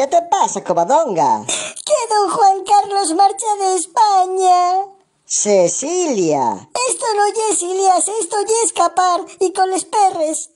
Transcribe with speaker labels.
Speaker 1: ¿Qué te pasa, covadonga?
Speaker 2: Que don Juan Carlos marcha de España.
Speaker 1: Cecilia.
Speaker 2: Esto no es Ilias, esto es escapar y con los perres.